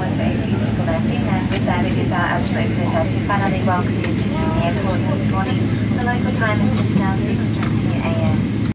and that was a beautiful landing. And with it is our pleasure to finally welcome you to the Airport this morning. The local time is just now 6